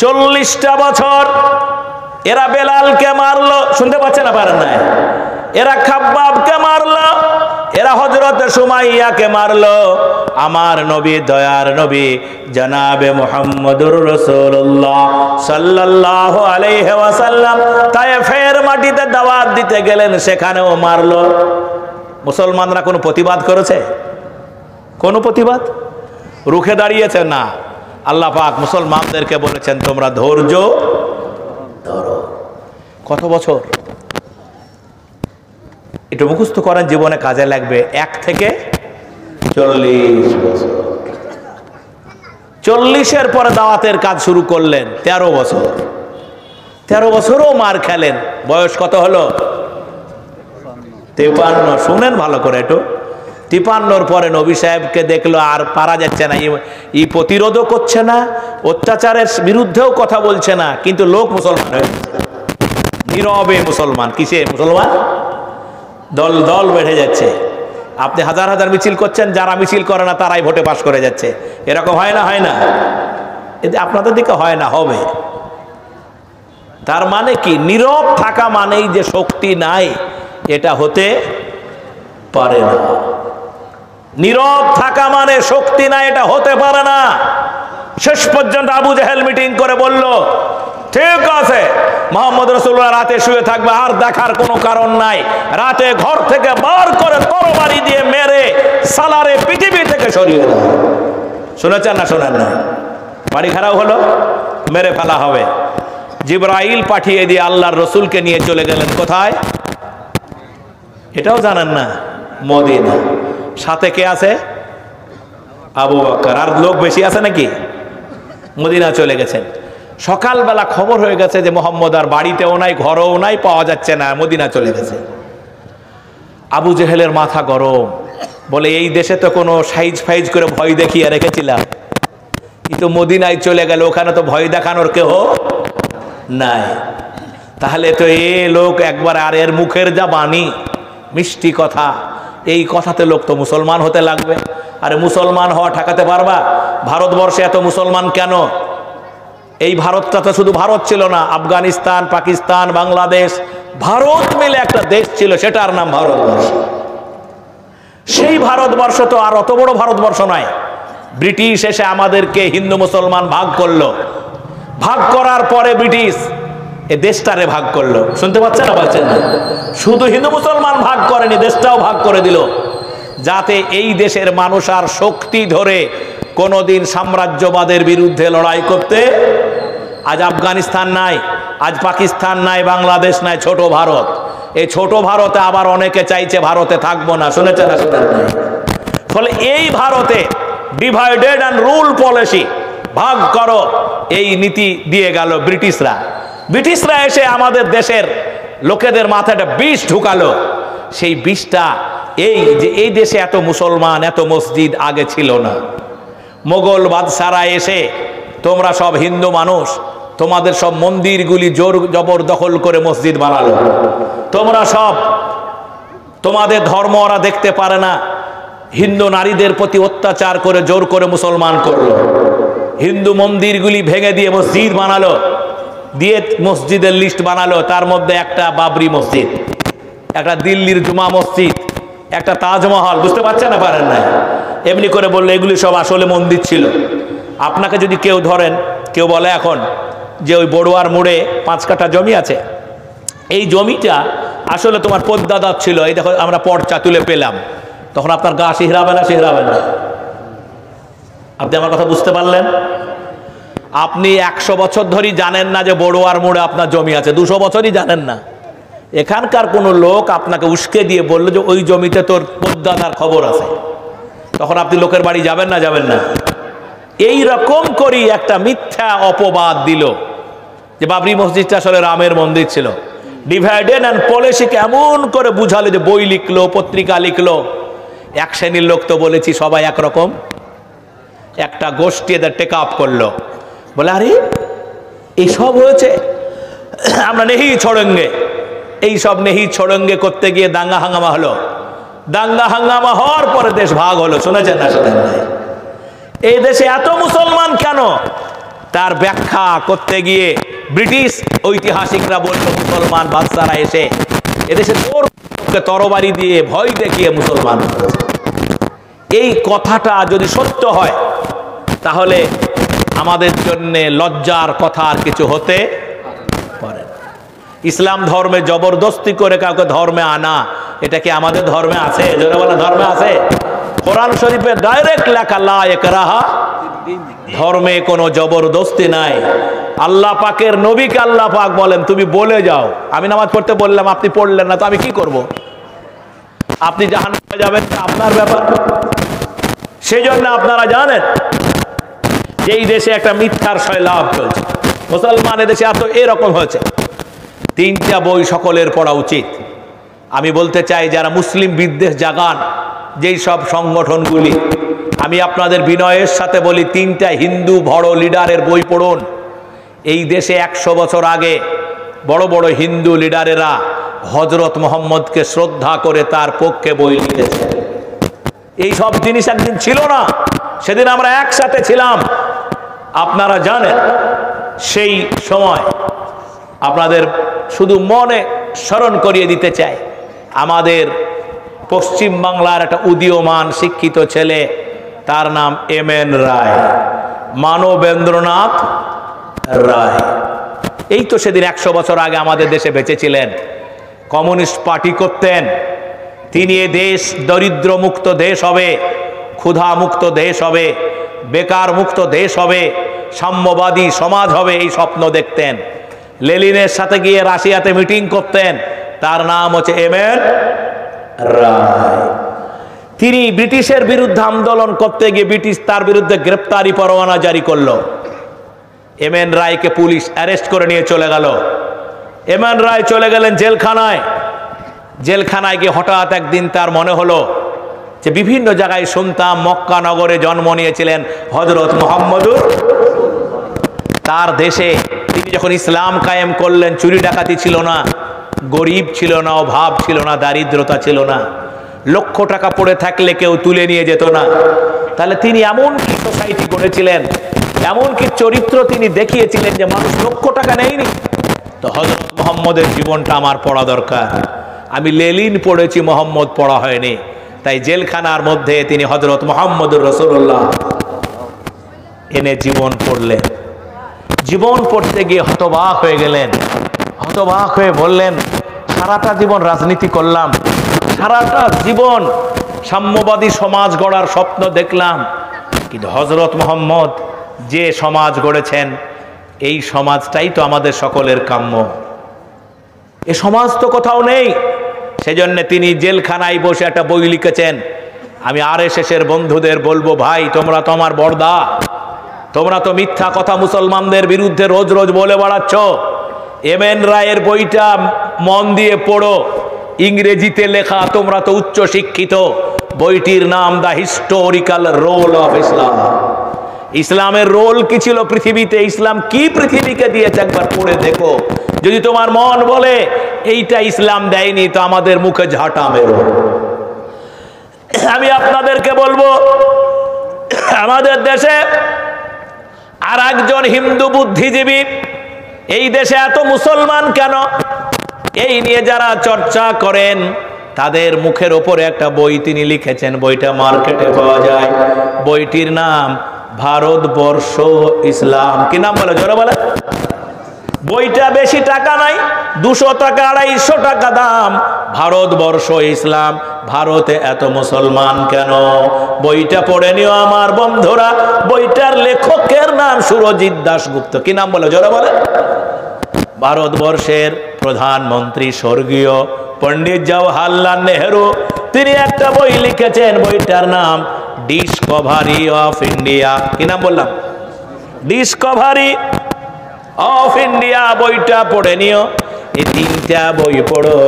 চল্লিশটা বছর এরা বেলালকে মারলো, শুনতে পাচ্ছে না পারেন না এরা খাব্বাবকে মারলো, এরা হজরত সুমাইয়াকে মারলো। আমার নবী, দয়ার নবী, জনাবে মোহাম্মদুর রসুল্লাহ সাল্লাহ আলাইহি ওয়াসাল্লাম তাই ফের মাটিতে দাওয়াত দিতে গেলেন, সেখানেও মারলো। মুসলমানরা কোনো প্রতিবাদ করেছে? কোনো প্রতিবাদ? রুখে দাঁড়িয়েছে না। আল্লাহ পাক মুসলমানদেরকে বলেছেন, তোমরা ধৈর্য ধরো। কত বছর? একটু মুখস্থ করেন, জীবনে কাজে লাগবে এক থেকে চল্লিশ বছর। চল্লিশের পরে দাওয়াতের কাজ শুরু করলেন, তেরো বছর। তেরো বছরও মার খেলেন। বয়স কত হলো? তেপান্ন। শুনেন ভালো করে একটু। তিপান্নর পরে নবী সাহেবকে দেখল, আর পারা যাচ্ছে না। ই- প্রতিরোধও করছে না, অত্যাচারের বিরুদ্ধেও কথা বলছে না, কিন্তু লোক মুসলমান হয়ে নীরবে মুসলমান। কিসে? মুসলমান? দল দল বেড়ে যাচ্ছে। আপনি হাজার হাজার মিছিল করছেন, যারা মিছিল করে না, তারাই ভোটে পাশ করে যাচ্ছে। এরকম হয় না হয় না। এতে আপনাদের দিকে হয় না, হবে। তার মানে কি? নীরব থাকা মানেই যে শক্তি নাই, এটা হতে পারে না। নীরব থাকা মানে শক্তি না এটা হতে পারে না। শেষ পর্যন্ত আবু জাহেল মিটিং করে বলল, ঠিক আছে, মোহাম্মদ রসুল্লাহ রাতে শুয়ে থাকবে, আর দেখার কোনো কারণ নাই। রাতে ঘর থেকে বার করে তরবারি দিয়ে মেরে সালারে পৃথিবী থেকে সরিয়ে দাও। শুনেছেন না শোনেন না বাড়ি খারাপ হলো? মেরে ফেলা হবে। জিব্রাইল পাঠিয়ে দিয়ে আল্লাহর রসুলকে নিয়ে চলে গেলেন কোথায়? এটাও জানেন না, মদিনা। সাথে কে আছে? আবু বক্কর আর লোক বেশি আছে নাকি? মদিনা চলে গেছেন। সকালবেলা খবর হয়ে গেছে যে মোহাম্মদ আর বাড়িতেও নাই, ঘরেও নাই, পাওয়া যাচ্ছে না মদিনা চলে গেছে। আবু জেহেলের মাথা গরম। বলে, এই দেশে তো কোনো সাইজ ফাইজ করে ভয় দেখিয়ে রেখেছিলাম। কিন্তু মদিনায় চলে গেল, ওখানে তো ভয় দেখানোর কেহ নাই। তাহলে তো এ লোক একবার আর এর মুখের যা বাণী, মিষ্টি কথা এই কথাতে লোক তো মুসলমান হতে লাগবে। আরে মুসলমান হওয়া ঠেকাতে পারবা? ভারতবর্ষে এত মুসলমান কেন? এই ভারতটা তো শুধু ভারত ছিল না, আফগানিস্তান, পাকিস্তান, বাংলাদেশ, ভারত মিলে একটা দেশ ছিল, সেটার নাম ভারতবর্ষ। সেই ভারতবর্ষ তো আর অত বড় ভারতবর্ষ নয়। ব্রিটিশ এসে আমাদেরকে হিন্দু মুসলমান ভাগ করল। ভাগ করার পরে ব্রিটিশ এ দেশটারে ভাগ করল। শুনতে পাচ্ছেন না পাচ্ছেন না? শুধু হিন্দু মুসলমান ভাগ করেনি, দেশটাও ভাগ করে দিল। যাতে এই দেশের মানুষ আর শক্তি ধরে কোনোদিন সাম্রাজ্যবাদের বিরুদ্ধে লড়াই করতে। আজ আফগানিস্তান নাই, আজ পাকিস্তান নাই, বাংলাদেশ নাই, ছোট ভারত। এই ছোট ভারতে আবার অনেকে চাইছে ভারতে থাকব না। শুনেছেন না ফলে এই ভারতে ডিভাইডেড অ্যান্ড রুল পলিসি ভাগ করো, এই নীতি দিয়ে গেল ব্রিটিশরা। ব্রিটিশরা এসে আমাদের দেশের লোকেদের মাথাটা বিষ ঢুকালো। সেই বিষটা এই যে এই দেশে এত মুসলমান, এত মসজিদ আগে ছিল না। মোগল বাদশারা এসে, তোমরা সব হিন্দু মানুষ, তোমাদের সব মন্দিরগুলি জোর জবর দখল করে মসজিদ বানালো। তোমরা সব, তোমাদের ধর্ম ওরা দেখতে পারে না। হিন্দু নারীদের প্রতি অত্যাচার করে জোর করে মুসলমান করল। হিন্দু মন্দিরগুলি ভেঙে দিয়ে মসজিদ বানালো। দিয়ে মসজিদের লিস্ট বানালো। তার মধ্যে একটা বাবরি মসজিদ, একটা দিল্লির জুমা মসজিদ, একটা তাজমহল, বুঝতে পারছেন না পারেন না এমনি করে বলল, এগুলি সব আসলে মন্দির ছিল। আপনাকে যদি কেউ ধরেন, কেউ বলে এখন যে ওই বড়ুয়ার মোড়ে পাঁচ কাঠা জমি আছে, এই জমিটা আসলে তোমার পদ্মাদাত ছিল। এই দেখো, আমরা পর্চা তুলে পেলাম। তখন আপনার গা শিহরাবে না শিহরাবে না? আপনি আমার কথা বুঝতে পারলেন? আপনি একশো বছর ধরেই জানেন না যে বড়ুয়ার মোড়ে আপনার জমি আছে। দুশো বছরই জানেন না। এখানকার কোনো লোক আপনাকে উস্কে দিয়ে বলল যে, ওই জমিতে তোর পদ্মাদার খবর আছে। তখন আপনি লোকের বাড়ি যাবেন না যাবেন না। এই রকম করি একটা মিথ্যা অপবাদ দিল যে, বাবরি মসজিদটা আসলে রামের মন্দির ছিল। ডিভাইডেড অ্যান্ড পলিসিকে এমন করে বুঝালো যে, বই লিখলো, পত্রিকা লিখলো। এক শ্রেণির লোক তো বলেছি, সবাই একরকম। একটা গোষ্ঠী এদের টেক আপ করল। বলে আরে এসব হয়েছে। আমরা নেহি ছড়ঙ্গে। এই সব নেহি ছড়ঙ্গে করতে গিয়ে দাঙ্গা হাঙ্গামা হলো। দাঙ্গা হাঙ্গামা হওয়ার পরে দেশ ভাগ হলো শুনেছেন না? শোনেন নাই এই দেশে এত মুসলমান কেন? তার ব্যাখ্যা করতে গিয়ে ব্রিটিশ ঐতিহাসিকরা বলল মুসলমান বাদশারা এসে এদেশে তোর তরবারি দিয়ে ভয় দেখিয়ে মুসলমান। এই কথাটা যদি সত্য হয় তাহলে আমাদের জন্য লজ্জার কথা আর কিছু হতে পারে ইসলাম ধর্মে জবরদস্তি করে কাউকে ধর্মে আনা, এটা কি আমাদের ধর্মে আছে? ধর্মে আছে? কোরআন শরীফে ডাইরেক্ট লেখা, লা একরাহা ধর্মে কোনো জবরদস্তি নাই। আল্লাহ পাকের নবীকে আল্লাহ পাক বলেন, তুমি বলে যাও। আমি নামাজ পড়তে বললাম, আপনি পড়লেন না, তো আমি কি করব? আপনি জাহান যাবেন, আপনার ব্যাপার। সেই জন্য আপনারা জানেন যে এই দেশে একটা মিথ্যার লাভ চলছে মুসলমান দেশে এত এরকম হয়েছে। তিনটা বই সকলের পড়া উচিত। আমি বলতে চাই, যারা মুসলিম বিদ্বেষ জাগান, যেই সব সংগঠনগুলি, আমি আপনাদের বিনয়ের সাথে বলি, তিনটা হিন্দু বড় লিডারের বই পড়ুন। এই দেশে একশো বছর আগে বড় বড় হিন্দু লিডারেরা হজরত মোহাম্মদকে শ্রদ্ধা করে তার পক্ষে বই লিখেছে। এই সব জিনিস একদিন ছিল না। সেদিন আমরা একসাথে ছিলাম। আপনারা জানেন, সেই সময় আপনাদের শুধু মনে স্মরণ করিয়ে দিতে চাই। আমাদের পশ্চিম বাংলার একটা উদীয়মান শিক্ষিত ছেলে, তার নাম এম এন রায়, মানবেন্দ্রনাথ রায়। এই তো সেদিন একশো বছর আগে আমাদের দেশে বেঁচেছিলেন, কমিউনিস্ট পার্টি করতেন। তিনি এ দেশ দরিদ্র মুক্ত দেশ হবে ক্ষুধা মুক্ত দেশ হবে বেকার মুক্ত দেশ হবে। সাম্যবাদী সমাজ হবে এই স্বপ্ন দেখতেন। লেলিনের সাথে গিয়ে রাশিয়াতে মিটিং করতেন। তার নাম হচ্ছে এম এন রায়। তিনি ব্রিটিশের বিরুদ্ধে আন্দোলন করতে গিয়ে ব্রিটিশ তার বিরুদ্ধে গ্রেপ্তারি পরোয়ানা জারি করল। এম এন রায়কে পুলিশ অ্যারেস্ট করে নিয়ে চলে গেল। এম এন রায় চলে গেলেন জেলখানায়। জেলখানায় গিয়ে হঠাৎ একদিন তার মনে হলো যে বিভিন্ন জায়গায় শুনতাম মক্কা নগরে জন্ম নিয়েছিলেন হজরত মোহাম্মদুর তার দেশে তিনি যখন ইসলাম কায়েম করলেন, চুরি ডাকাতি ছিল না, গরিব ছিল না, অভাব ছিল না, দারিদ্রতা ছিল না, লক্ষ টাকা পড়ে থাকলে কেউ তুলে নিয়ে যেত না। তাহলে তিনি এমন কি সোসাইটি করেছিলেন, এমন কি চরিত্র তিনি দেখিয়েছিলেন যে মানুষ লক্ষ টাকা নেয়নি? তো হজরত মোহাম্মদের জীবনটা আমার পড়া দরকার। আমি লেলিন পড়েছি, মোহাম্মদ পড়া হয়নি। তাই জেলখানার মধ্যে তিনি হজরত মোহাম্মদুর রসুল্লাহ এনে জীবন পড়লেন জীবন পড়তে গিয়ে হতবাক হয়ে গেলেন। হতবাক হয়ে বললেন, সারাটা জীবন রাজনীতি করলাম, সারাটা জীবন সাম্যবাদী সমাজ গড়ার স্বপ্ন দেখলাম। কিন্তু হজরত মোহাম্মদ যে সমাজ গড়েছেন, এই সমাজটাই তো আমাদের সকলের কাম্য। এ সমাজ তো কোথাও নেই। সেজন্য তিনি জেলখানায় বসে একটা বই লিখেছেন। আমি আর এসের বন্ধুদের বলব, ভাই, তোমরা তো আমার বর্দা তোমরা তো মিথ্যা কথা মুসলমানদের বিরুদ্ধে রোজ রোজ বলে বেড়াচ্ছ। এম এন রায়ের বইটা মন দিয়ে পড়ো। ইংরেজিতে লেখা, তোমরা তো উচ্চ শিক্ষিত। বইটির নাম the historical role of Islam. ইসলামের রোল কি ছিল পৃথিবীতে? ইসলাম কি পৃথিবীকে দিয়েছে? একবার পড়ে দেখো। যদি তোমার মন বলে, এইটা ইসলাম দেয়নি, তো আমাদের মুখে ঝাঁটা মেরো। আমি আপনাদেরকে বলব, আমাদের দেশে আর একজন হিন্দু বুদ্ধিজীবী, এই দেশে এত মুসলমান কেন? এই নিয়ে যারা চর্চা করেন, তাদের মুখের ওপরে একটা বই তিনি লিখেছেন, বইটা মার্কেটে পাওয়া যায়। বইটির নাম, ভারতবর্ষ ইসলাম। কি নাম বলে, জোরে বলে। বইটা বেশি টাকা নাই, দুশো টাকা, আড়াইশো টাকা দাম। ভারতবর্ষ ইসলাম, ভারতে এত মুসলমান কেন? বইটা পড়ে নিও আমার বন্ধুরা, বইটার লেখকের নাম সুরজিৎ দাশগুপ্ত। কি নাম বলে, জোরে বলে। ভারতবর্ষের প্রধানমন্ত্রী স্বর্গীয় পণ্ডিত জওয়াহরলাল নেহেরু, তিনি একটা বই লিখেছেন, বইটার নাম ডিসকভারি অফ ইন্ডিয়া কি নাম বললাম? ডিসকভারি অফ ইন্ডিয়া বইটা পড়ে নিও। এই তিনটা বই পড়ো,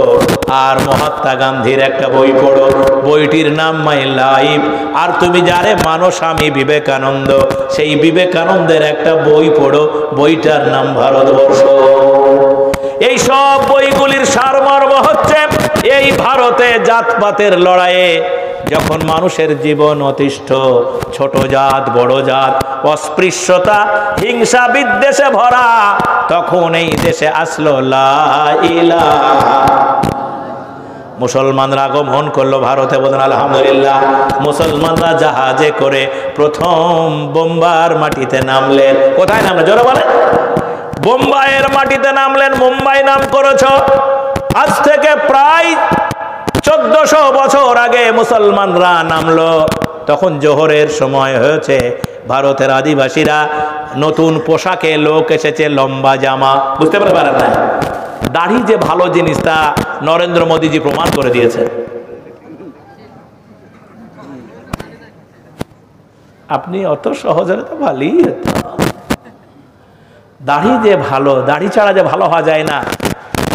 আর মহাত্মা গান্ধীর একটা বই পড়ো। বইটির নাম মাই লাইফ। আর তুমি যারে মানো স্বামী বিবেকানন্দ, সেই বিবেকানন্দের একটা বই পড়ো। বইটার নাম ভারতবর্ষ। এই সব বইগুলির সারমর্ম হচ্ছে, এই ভারতে জাতপাতের লড়াইয়ে যখন মানুষের জীবন অতিষ্ঠ, ছোট জাত, বড় জাত, অস্পৃশ্যতা, হিংসা বিদ্বেষে ভরা, তখন এই দেশে আসলো লাইলা মুসলমানরা আগমন করল ভারতে, বলেন আলহামদুলিল্লাহ। মুসলমানরা জাহাজে করে প্রথম বোম্বার মাটিতে নামলেন। কোথায় নামলেন? জোরে বলে বোম্বাইয়ের মাটিতে নামলেন, মুম্বাই নাম করেছ। আজ থেকে প্রায় চোদ্দশো বছর আগে মুসলমানরা নামলো। তখন জোহরের সময় হয়েছে। ভারতের আদিবাসীরা নতুন পোশাকে লোক এসেছে, লম্বা জামা। বুঝতে পারেন না? দাড়ি যে ভালো জিনিস তা নরেন্দ্র মোদীজি প্রমাণ করে দিয়েছে আপনি অত সহজে তো ভালোই। দাড়ি যে ভালো, দাড়ি ছাড়া যে ভালো হওয়া যায় না।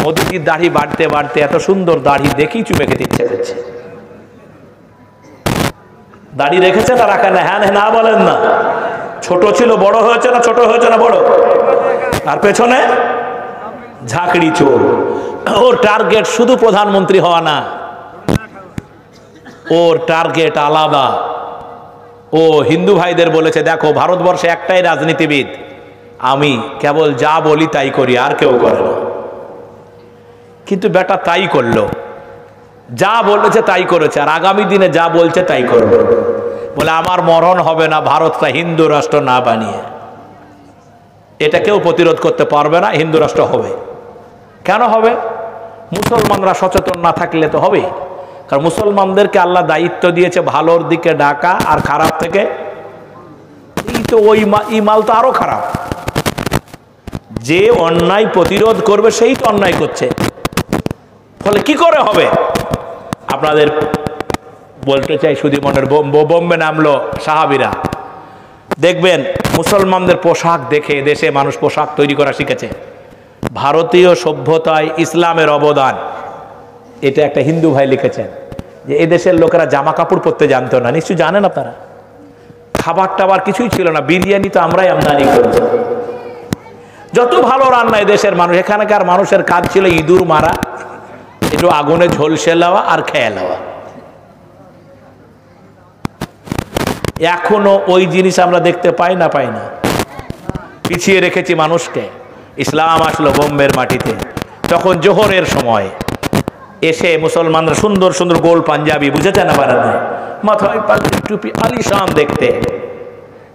মোদীজির দাড়ি বাড়তে বাড়তে এত সুন্দর দাড়ি দেখেই চুপে খেতে ইচ্ছে করছে। দাড়ি রেখেছে না রাখা না? হ্যাঁ না বলেন না। ছোট ছিল, বড় হয়েছে না ছোট হয়েছে না বড়? আর পেছনে? ঝাঁকড়ি চোর। ওর টার্গেট শুধু প্রধানমন্ত্রী হওয়া না। ওর টার্গেট আলাদা। ও হিন্দু ভাইদের বলেছে, দেখো, ভারতবর্ষে একটাই রাজনীতিবিদ। আমি কেবল যা বলি তাই করি, আর কেউ করে না। কিন্তু বেটা তাই করল। যা বলেছে তাই করেছে, আর আগামী দিনে যা বলছে তাই করবে। বলে, আমার মরণ হবে না ভারতটা হিন্দু রাষ্ট্র না বানিয়ে। এটা কেউ প্রতিরোধ করতে পারবে না, হিন্দু রাষ্ট্র হবে। কেন হবে? মুসলমানরা সচেতন না থাকলে তো হবে কারণ মুসলমানদেরকে আল্লাহ দায়িত্ব দিয়েছে ভালোর দিকে ডাকা আর খারাপ থেকে। এই তো ওই মাল তো আরও খারাপ। যে অন্যায় প্রতিরোধ করবে, সেই তো অন্যায় করছে। ফলে কি করে হবে? আপনাদের বলতে চাই, সুদী মনের বোম্বে নামলো সাহাবিরা। দেখবেন, মুসলমানদের পোশাক দেখে দেশে মানুষ পোশাক তৈরি করা শিখেছে। ভারতীয় সভ্যতায় ইসলামের অবদান। এটা একটা হিন্দু ভাই লিখেছেন যে, এদেশের লোকেরা জামা কাপড় পরতে জানতো না। নিশ্চয়ই জানেন আপনারা? খাবার টাবার কিছুই ছিল না। বিরিয়ানি তো আমরাই আমদানি করছি যত ভালো রান্না দেশের মানুষ, এখানকার মানুষের কাজ ছিল ইঁদুর মারা। একটু আগুনে ঝলসে নেওয়া আর খেয়ে নেওয়া। এখনও ওই জিনিস আমরা দেখতে পাই না পাই না। পিছিয়ে রেখেছি মানুষকে। ইসলাম আসলো বোম্বের মাটিতে। তখন জোহরের সময় এসে মুসলমানরা সুন্দর সুন্দর গোল পাঞ্জাবি, বুঝেছেন আবার মাথায় পাগড়ি টুপি, আলিশান দেখতে।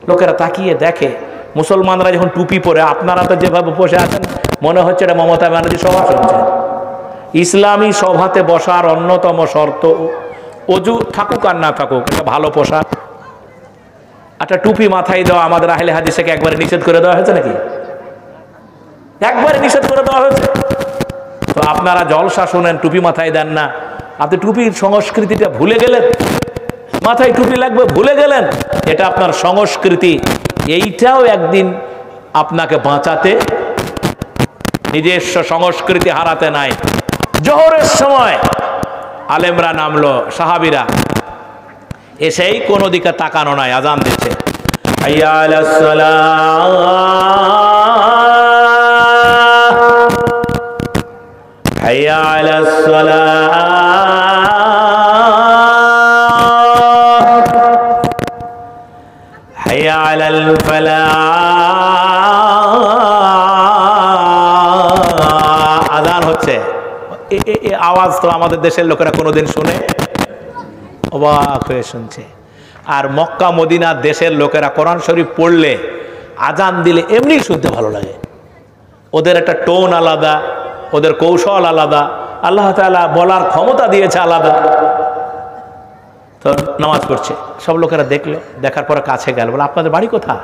লোকেরা তাকিয়ে দেখে। মুসলমানরা যখন টুপি পরে, আপনারা তো যেভাবে বসে আছেন, মনে হচ্ছে এটা মমতা ব্যানার্জি সভা শুনছেন ইসলামী সভাতে বসার অন্যতম শর্ত, অজু থাকুক আর না থাকুক একটা ভালো পোশাক। একটা টুপি মাথায় দেওয়া আমাদের আহলে হাদিসকে একবারে নিষেধ করে দেওয়া হয়েছে নাকি? একবারে নিষেধ করে দেওয়া হয়েছে। তো আপনারা জলসা শোনেন, টুপি মাথায় দেন না। আপনি টুপির সংস্কৃতিটা ভুলে গেলেন। মাথায় টুপি লাগবে, ভুলে গেলেন। এটা আপনার সংস্কৃতি। এইটাও একদিন আপনাকে বাঁচাতে নিজস্ব সংস্কৃতি হারাতে নাই। জোহরের সময় আলেমরা নামলো সাহাবিরা। এসেই কোনো দিকে তাকানো নাই আজান দিচ্ছে। আজান হচ্ছে। এ- আওয়াজ তো আমাদের দেশের লোকেরা কোনোদিন শুনে অবাক হয়ে শুনছে। আর মক্কা, মদিনা দেশের লোকেরা কোরআন শরীফ পড়লে আজান দিলে এমনি শুনতে ভালো লাগে। ওদের একটা টোন আলাদা, ওদের কৌশল আলাদা, আল্লাহ তাআলা বলার ক্ষমতা দিয়েছে আলাদা। তো নামাজ পড়ছে, সব লোকেরা দেখল, দেখার পরে কাছে গেল, বলে, আপনাদের বাড়ি কোথা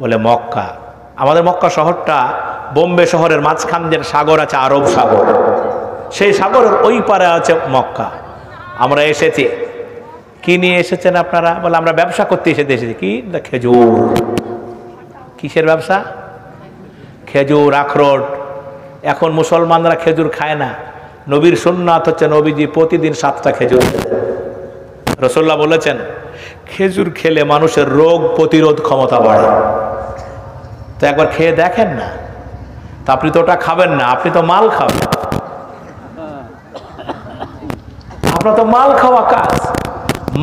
বলে, মক্কা। আমাদের মক্কা শহরটা বোম্বে শহরের মাঝখান যে সাগর আছে, আরব সাগর। সেই সাগরের ওই পারে আছে মক্কা। আমরা এসেছি। কি নিয়ে এসেছেন আপনারা? বলে, আমরা ব্যবসা করতে এসেতে এসেছি কি? খেজুর। কিসের ব্যবসা? খেজুর, আখরোট। এখন মুসলমানরা খেজুর খায় না। নবীর সুন্নাত হচ্ছে নবীজি প্রতিদিন সাতটা খেজুর। রসোল্লা বলেছেন, খেজুর খেলে মানুষের রোগ প্রতিরোধ ক্ষমতা বাড়ে। তো একবার খেয়ে দেখেন না। তা আপনি তো ওটা খাবেন না, আপনি তো মাল খাবেন। আপনার তো মাল খাওয়া কাজ।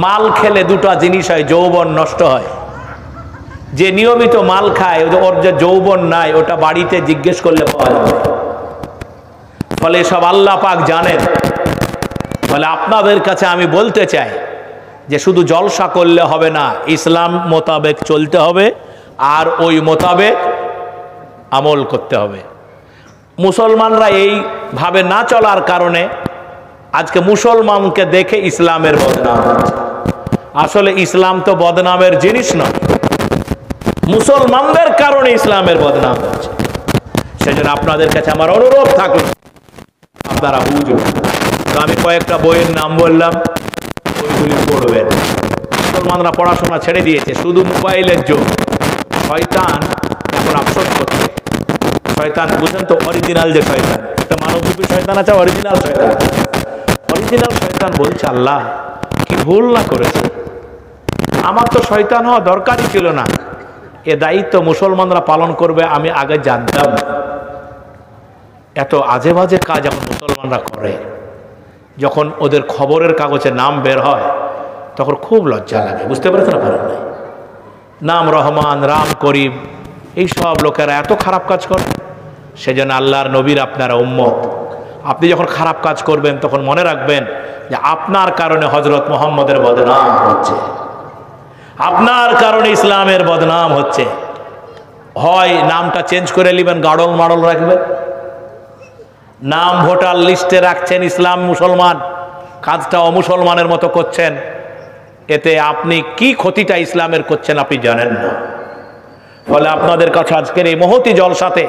মাল খেলে দুটো জিনিস হয়, যৌবন নষ্ট হয়। যে নিয়মিত মাল খায় ওর যে যৌবন নাই, ওটা বাড়িতে জিজ্ঞেস করলে পাওয়া যাবে। ফলে সব আল্লাহ পাক জানেন। ফলে আপনাদের কাছে আমি বলতে চাই যে শুধু জলসা করলে হবে না, ইসলাম মোতাবেক চলতে হবে, আর ওই মোতাবেক আমল করতে হবে। মুসলমানরা এইভাবে না চলার কারণে আজকে মুসলমানকে দেখে ইসলামের বদনাম আসলে ইসলাম তো বদনামের জিনিস নয়। মুসলমানদের কারণে ইসলামের বদনাম হচ্ছে। সেজন্য আপনাদের কাছে আমার অনুরোধ থাকল, আপনারা বুঝবেন তো আমি কয়েকটা বইয়ের নাম বললাম, বইগুলি পড়বেন। মুসলমানরা পড়াশোনা ছেড়ে দিয়েছে, শুধু মোবাইলের যুগ শয়তান এখন আফসোস করছে। শয়তান, বুঝেন তো অরিজিনাল যে শয়তান। একটা মানবরূপী শয়তান আছে অরিজিনাল শয়তান অরিজিনাল শয়তান বলছে, আল্লাহ, কি ভুল না করেছে? আমার তো শয়তান হওয়া দরকারই ছিল না। এ দায়িত্ব মুসলমানরা পালন করবে, আমি আগে জানতাম। এত আজে বাজে কাজ এখন মুসলমানরা করে। যখন ওদের খবরের কাগজে নাম বের হয়, তখন খুব লজ্জা লাগে, বুঝতে পেরেছেন না পারেন নাই নাম রহমান, রাম করিম এই সব লোকেরা এত খারাপ কাজ করে। সেজন্য আল্লাহর নবীর আপনারা উম্মত। আপনি যখন খারাপ কাজ করবেন, তখন মনে রাখবেন যে আপনার কারণে হজরত মোহাম্মদের বদনাম হচ্ছে। আপনার কারণে ইসলামের বদনাম হচ্ছে। হয় নামটা চেঞ্জ করে নেবেন গাড়ল মাড়ল রাখবেন। নাম ভোটার লিস্টে রাখছেন ইসলাম মুসলমান, কাজটা অমুসলমানের মতো করছেন। এতে আপনি কি ক্ষতিটা ইসলামের করছেন আপনি জানেন না। ফলে আপনাদের কাছে আজকের এই মহতি জলসাতে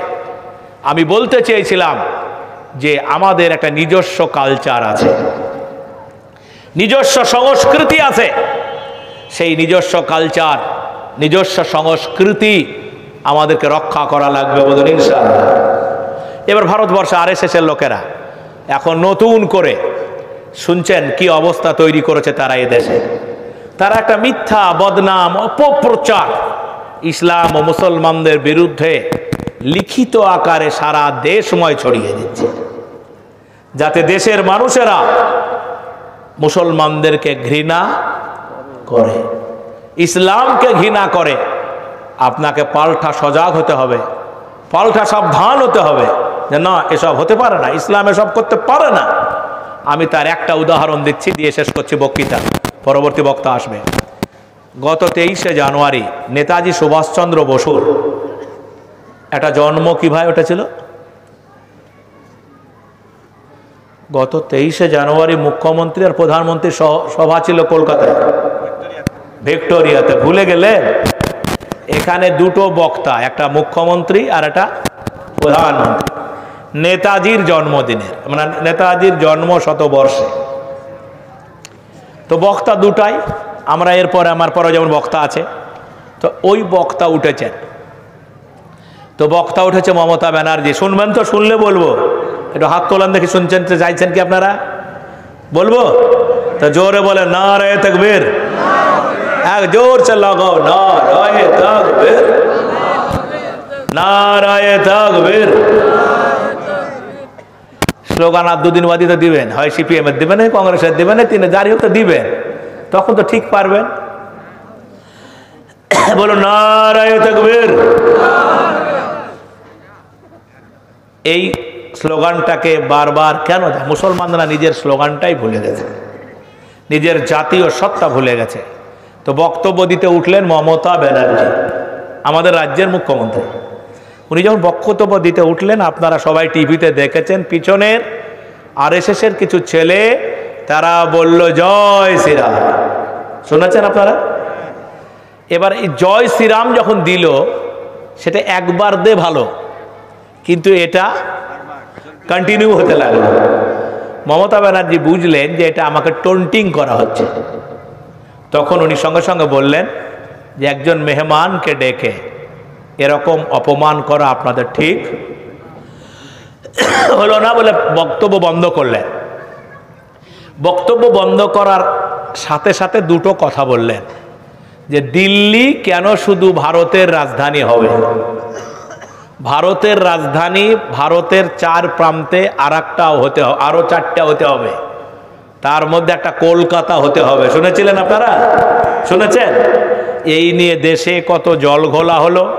আমি বলতে চেয়েছিলাম যে আমাদের একটা নিজস্ব কালচার আছে। নিজস্ব সংস্কৃতি আছে। সেই নিজস্ব কালচার নিজস্ব সংস্কৃতি আমাদেরকে রক্ষা করা লাগবে বলুন ইনশাআল্লাহ। এবার ভারতবর্ষে আর এস লোকেরা এখন নতুন করে শুনছেন কি অবস্থা তৈরি করেছে তারা দেশে। তারা একটা মিথ্যা, বদনাম, অপপ্রচার ইসলাম ও মুসলমানদের বিরুদ্ধে লিখিত আকারে সারা দেশময় ছড়িয়ে দিচ্ছে। যাতে দেশের মানুষেরা মুসলমানদেরকে ঘৃণা করে, ইসলামকে ঘৃণা করে। আপনাকে পাল্টা সজাগ হতে হবে, পাল্টা সাবধান হতে হবে যে না, এসব হতে পারে না, ইসলাম এসব করতে পারে না। আমি তার একটা উদাহরণ দিচ্ছি, দিয়ে শেষ করছি বক্তৃতা। পরবর্তী বক্তা আসবে। গত তেইশে জানুয়ারি নেতাজি সুভাষচন্দ্র বসুর একটা জন্ম কি ভাই ওটা ছিল? গত তেইশে জানুয়ারি মুখ্যমন্ত্রী আর প্রধানমন্ত্রী সভা ছিল কলকাতায়। ভিক্টোরিয়াতে। ভুলে গেলে এখানে দুটো বক্তা, একটা মুখ্যমন্ত্রী আর একটা প্রধানমন্ত্রী। নেতাজির জন্মদিনের মানে নেতাজির জন্ম শতবর্ষে তো বক্তা দুটাই, আমরা এরপরে, আমার পরে যেমন বক্তা আছে, তো ওই বক্তা উঠেছেন। তো বক্তা উঠেছে মমতা ব্যানার্জি। শুনবেন তো, শুনলে বলব। একটু হাত তোলান দেখি, শুনছেন তো চাইছেন কি আপনারা? বলব? তো জোরে বলে না রে তকবীর। এক জোর সে লাগাও না রায়ে তকবীর। না রায়ে তকবীর। স্লোগান আর দুদিন বাদই তো দিবেন। হয় সিপিএম এর দিবেন কংগ্রেসের দিবেন তিনি যারই হোক তো দিবেন। তখন তো ঠিক পারবেন। বলো নারায় তকবীর। এই স্লোগানটাকে বারবার কেন? মুসলমানরা নিজের স্লোগানটাই ভুলে গেছে। নিজের জাতীয় সত্তা ভুলে গেছে। তো বক্তব্য দিতে উঠলেন মমতা ব্যানার্জি, আমাদের রাজ্যের মুখ্যমন্ত্রী। উনি যখন বক্তব্য দিতে উঠলেন, আপনারা সবাই টিভিতে দেখেছেন, পিছনের এর কিছু ছেলে, তারা বলল, জয় শ্রীরাম। শুনেছেন আপনারা? এবার এই জয় শ্রীরাম যখন দিল, সেটা একবার দে ভালো। কিন্তু এটা কন্টিনিউ হতে লাগল। মমতা ব্যানার্জি বুঝলেন যে এটা আমাকে টোন্টিং করা হচ্ছে। তখন উনি সঙ্গে সঙ্গে বললেন যে একজন মেহমানকে ডেকে এরকম অপমান করা আপনাদের ঠিক হলো না বলে বক্তব্য বন্ধ করলেন। বক্তব্য বন্ধ করার সাথে সাথে দুটো কথা বললেন যে দিল্লি কেন শুধু ভারতের রাজধানী হবে? ভারতের রাজধানী ভারতের চার প্রান্তে আর একটাও হতে হবে আরও চারটা হতে হবে। তার মধ্যে একটা কলকাতা হতে হবে। শুনেছিলেন আপনারা? শুনেছেন? এই নিয়ে দেশে কত জল ঘোলা হলো,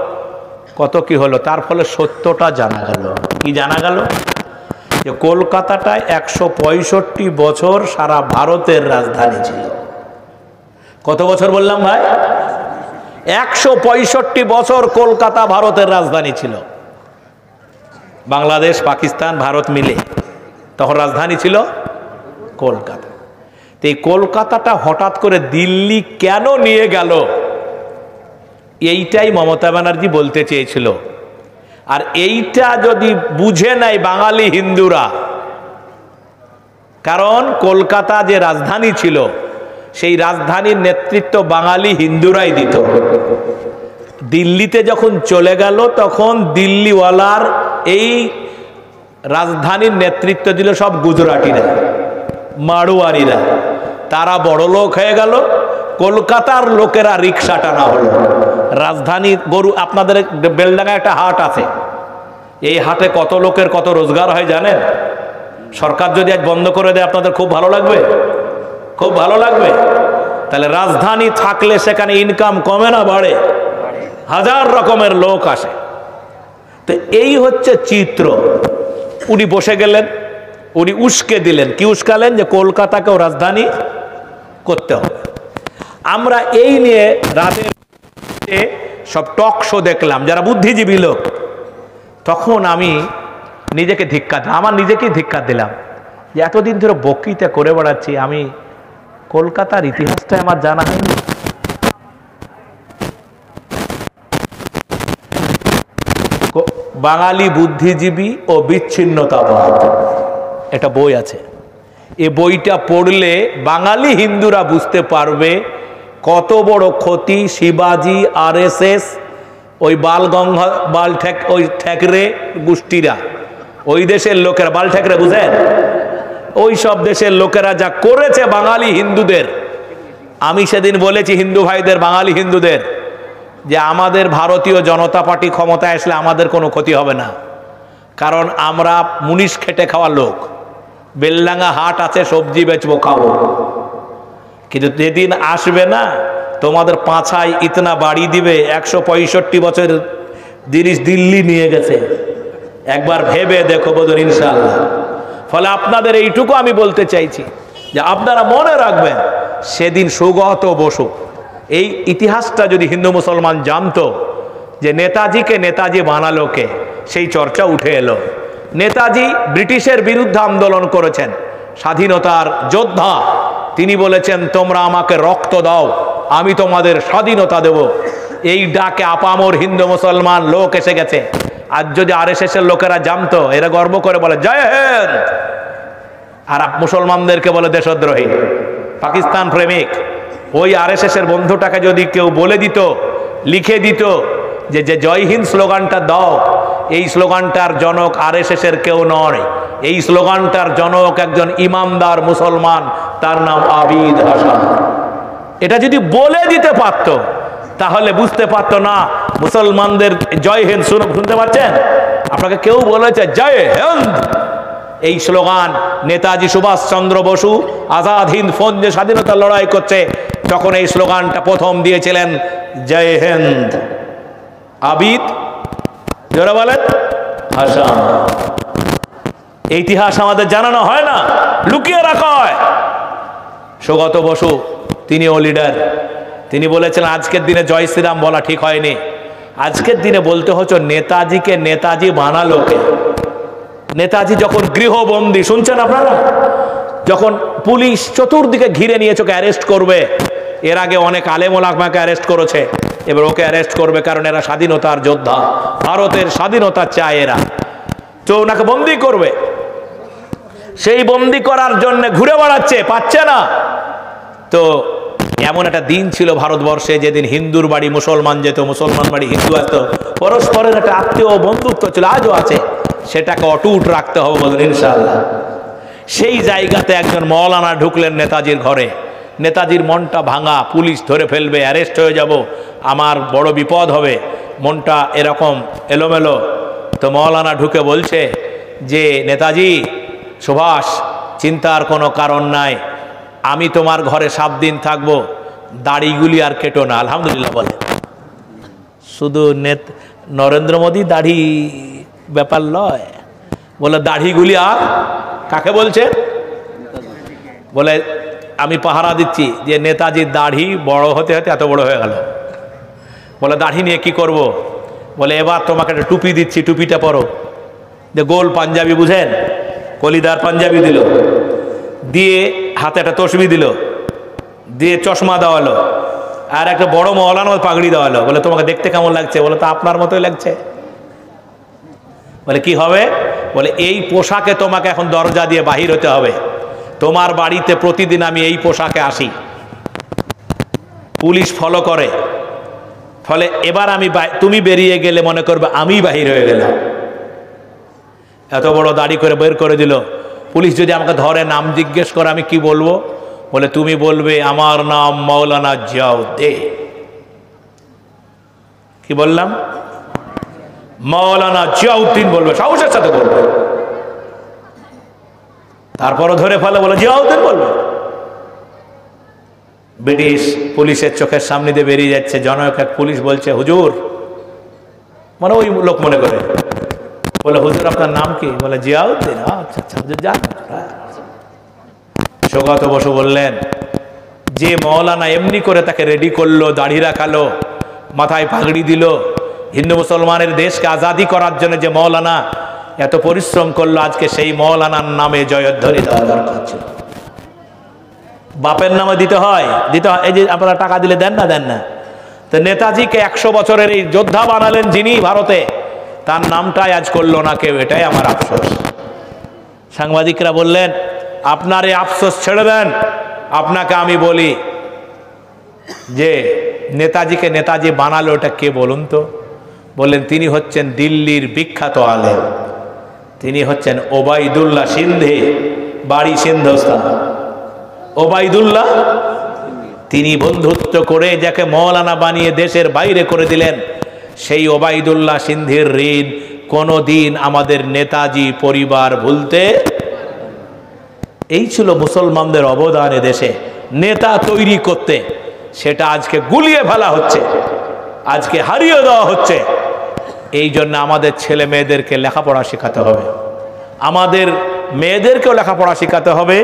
কত কি হলো, তার ফলে সত্যটা জানা গেল। কি জানা গেল? যে কলকাতাটায় একশো পঁয়ষট্টি বছর সারা ভারতের রাজধানী ছিল। কত বছর বললাম ভাই? একশো পঁয়ষট্টি বছর কলকাতা ভারতের রাজধানী ছিল। বাংলাদেশ, পাকিস্তান, ভারত মিলে। তখন রাজধানী ছিল কলকাতা। তো এই কলকাতাটা হঠাৎ করে দিল্লি কেন নিয়ে গেল? এইটাই মমতা ব্যানার্জি বলতে চেয়েছিল। আর এইটা যদি বুঝে নেয় বাঙালি হিন্দুরা, কারণ কলকাতা যে রাজধানী ছিল সেই রাজধানীর নেতৃত্ব বাঙালি হিন্দুরাই দিত। দিল্লিতে যখন চলে গেল, তখন দিল্লিওয়ালার এই রাজধানীর নেতৃত্ব দিল সব গুজরাটিরা, মাড়ুয়ারিরা। তারা বড় লোক হয়ে গেল, কলকাতার লোকেরা রিক্সা টানা হলো। রাজধানী গরু, আপনাদের বেলডাঙ্গা একটা হাট আছে। এই হাটে কত লোকের কত রোজগার হয় জানেন? সরকার যদি আজ বন্ধ করে দেয়, আপনাদের খুব ভালো লাগবে? খুব ভালো লাগবে। তাহলে রাজধানী থাকলে সেখানে ইনকাম কমে না, বাড়ে। হাজার রকমের লোক আসে। তো এই হচ্ছে চিত্র। উনি বসে গেলেন, উনি উস্কে দিলেন। কি উস্কালেন? যে কলকাতাকেও রাজধানী করতে হবে। আমরা এই নিয়ে রাতের সব টক শো দেখলাম, যারা বুদ্ধিজীবী লোক। তখন আমি নিজেকে ধিক্কা আমার নিজেকেই ধিক্কার দিলাম যে এতদিন ধরে বক্তৃতা করে বেড়াচ্ছি, আমি কলকাতার ইতিহাসটা আমার জানা হয়নি। বাঙালি বুদ্ধিজীবী ও বিচ্ছিন্নতাবাদ। এটা বই আছে। এ বইটা পড়লে বাঙালি হিন্দুরা বুঝতে পারবে কত বড় ক্ষতি শিবাজি, আরএসএস, ওই বালগঙ্গা বাল ঠেক ওই ঠেকরে গোষ্ঠীরা। ওই দেশের লোকেরা বাল ঠেকরে বুঝেন? ওই সব দেশের লোকেরা যা করেছে বাঙালি হিন্দুদের, আমি সেদিন বলেছি হিন্দু ভাইদের, বাঙালি হিন্দুদের, যে আমাদের ভারতীয় জনতা পার্টি ক্ষমতায় আসলে আমাদের কোনো ক্ষতি হবে না। কারণ আমরা মুনিশ খেটে খাওয়া লোক, বেলডাঙ্গা হাট আছে, সবজি বেচবো, খাব। কিন্তু যেদিন আসবে না, তোমাদের পাছায় ইতনা বাড়ি দিবে, একশো পঁয়ষট্টি বছর জিনিস দিল্লি নিয়ে গেছে। একবার ভেবে দেখো বোধ ইনশাল্লাহ ফলে আপনাদের এইটুকু আমি বলতে চাইছি যে আপনারা মনে রাখবেন, সেদিন সুগত বসু, এই ইতিহাসটা যদি হিন্দু মুসলমান জানতো যে নেতাজিকে নেতাজি বানালো কে, সেই চর্চা উঠে এলো। নেতাজি ব্রিটিশের বিরুদ্ধে আন্দোলন করেছেন, স্বাধীনতার যোদ্ধা। তিনি বলেছেন, তোমরা আমাকে রক্ত দাও, আমি তোমাদের স্বাধীনতা দেব। এই ডাকে আপামর হিন্দু মুসলমান লোক এসে গেছে। আজ যদি আর এর লোকেরা জানতো, এরা গর্ব করে বলে, জয় হিন্দ! আর মুসলমানদেরকে বলে, দেশদ্রোহী। পাকিস্তান প্রেমিক, ওই আর এর বন্ধুটাকে যদি কেউ বলে দিত, লিখে দিত যে যে জয় হিন্দ স্লোগানটা দাও, এই স্লোগানটার জনক আর এর কেউ নয়। এই স্লোগানটার জনক একজন ইমামদার মুসলমান, তার নাম আবিদ হাসান। এটা যদি বলে দিতে পারত তাহলে বুঝতে পারতো না। মুসলমানদের জয় হিন্দ, শুনে, শুনতে পাচ্ছেন? আপনাকে কেউ বলেছে, জয় হিন্দ। এই স্লোগান নেতাজি সুভাষ চন্দ্র বসু আজাদ হিন্দ ফোন যে স্বাধীনতার লড়াই করছে, তখন এই স্লোগানটা প্রথম দিয়েছিলেন, জয় হিন্দ। আবিদ, জোরে বলেন। এই ইতিহাস আমাদের জানানো হয় না, লুকিয়ে রাখা। হয় সুগত বসু, তিনিও লিডার। তিনি বলেছেন, আজকের দিনে জয় শ্রীরাম বলা ঠিক হয়নি। আজকের দিনে বলতে হচ্ছে, নেতাজিকে নেতাজি বানালো কে? নেতাজি যখন গৃহবন্দী, শুনছেন আপনারা? যখন পুলিশ চতুর্দিকে ঘিরে নিয়ে চোখে অ্যারেস্ট করবে, এর আগে অনেক আলেমুল আকমাকে অ্যারেস্ট করেছে। এবার ওকে অ্যারেস্ট করবে কারণ এরা স্বাধীনতার যোদ্ধা। ভারতের স্বাধীনতা চায় এরা। তো ওনাকে বন্দি করবে। সেই বন্দি করার জন্য ঘুরে বেড়াচ্ছে, পাচ্ছে না। তো এমন একটা দিন ছিল ভারতবর্ষে যেদিন হিন্দুর বাড়ি মুসলমান যেত, মুসলমান বাড়ি হিন্দু আসত। পরস্পরের একটা আত্মীয় বন্ধুত্ব ছিল, আজও আছে। সেটাকে অটুট রাখতে হবে বলুন ইনশাল্লাহ সেই জায়গাতে একজন মৌলানা ঢুকলেন নেতাজির ঘরে। নেতাজির মনটা ভাঙা, পুলিশ ধরে ফেলবে, অ্যারেস্ট হয়ে যাব। আমার বড় বিপদ হবে, মনটা এরকম এলোমেলো। তো মৌলানা ঢুকে বলছে যে, নেতাজি, সুভাষ, চিন্তার কোনো কারণ নাই। আমি তোমার ঘরে সাত দিন থাকব। দাড়িগুলি আর কেটো না, আলহামদুলিল্লাহ বলে। শুধু নেত নরেন্দ্র মোদী দাড়ি ব্যাপার লয়। বলে, দাড়িগুলি আর? কাকে বলছে? বলে, আমি পাহারা দিচ্ছি যে নেতাজির দাড়ি বড় হতে হতে এত বড় হয়ে গেল। বলে, দাড়ি নিয়ে কি করব। বলে, এবার তোমাকে একটা টুপি দিচ্ছি, টুপিটা পরো। যে গোল পাঞ্জাবি বুঝেন? কলিদার পাঞ্জাবি দিল। দিয়ে হাতে একটা তসবি দিল, দিয়ে চশমা দেওয়ালো, আর একটা বড় মহলানো পাগড়ি দেওয়ালো। বলে, তোমাকে দেখতে কেমন লাগছে? বলে, তো আপনার মতোই লাগছে। বলে, কি হবে? বলে, এই পোশাকে তোমাকে এখন দরজা দিয়ে বাহির হতে হবে। তোমার বাড়িতে প্রতিদিন আমি এই পোশাকে আসি। পুলিশ ফলো করে। ফলে এবার আমি তুমি বেরিয়ে গেলে মনে করবে আমি বাহির হয়ে গেলাম। এত বড় দাড়ি করে বের করে দিল। পুলিশ যদি আমাকে ধরে নাম জিজ্ঞেস করে, আমি কি বলব? বলে, তুমি বলবে, আমার নাম মৌলানা জিয়াউদ্দিন। কি বললাম? মৌলানা জিয়াউদ্দিন বলবে, সাহসের সাথে বলবে। তারপরও ধরে ফেলে, বলে, জিয়াউদ্দিন বলবে। ব্রিটিশ পুলিশের চোখের সামনে দিয়ে বেরিয়ে যাচ্ছে, জনক এক পুলিশ বলছে, হুজুর। মানে ওই লোক মনে করে। বলে, হুজুর, আপনার নাম কি? বলে, জিয়াউদ্দিন। আচ্ছা আচ্ছা যান। সৌগত বসু বললেন, যে মৌলানা এমনি করে তাকে রেডি করল, দাড়ি রাখালো, মাথায় পাগড়ি দিল, হিন্দু মুসলমানের দেশকে আজাদি করার জন্য যে মৌলানা এত পরিশ্রম করল, আজকে সেই মৌলানার নামে জয়ধ্বনি দেওয়া দরকার ছিল। বাপের নামে দিতে হয় দিতে হয়। এই যে আপনারা টাকা দিলে দেন না দেন না। তো নেতাজিকে একশো বছরের এই যোদ্ধা বানালেন যিনি ভারতে। তার নামটাই আজ করল না কেউ, এটাই আমার আফসোস। সাংবাদিকরা বললেন, আপনার এই আফসোস ছেড়ে দেন। আপনাকে আমি বলি যে, নেতাজিকে নেতাজি বানালো ওটা কে বলুন তো? বললেন, তিনি হচ্ছেন দিল্লির বিখ্যাত আলেম। তিনি হচ্ছেন ওবায়দুল্লাহ সিন্ধে, বাড়ি সিন্ধস্থান। ওবায়দুল্লাহ, তিনি বন্ধুত্ব করে, যাকে মৌলানা বানিয়ে দেশের বাইরে করে দিলেন। সেই ওবায়দুল্লাহ সিন্ধির ঋণ কোনো দিন আমাদের নেতাজি পরিবার ভুলতে এই ছিল মুসলমানদের অবদান দেশে। নেতা তৈরি করতে, সেটা আজকে গুলিয়ে ফেলা হচ্ছে, আজকে হারিয়ে দেওয়া হচ্ছে। এই জন্য আমাদের ছেলে মেয়েদেরকে লেখাপড়া শেখাতে হবে। আমাদের মেয়েদেরকেও লেখাপড়া শেখাতে হবে,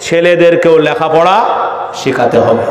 ছেলেদেরকেও লেখাপড়া শেখাতে হবে।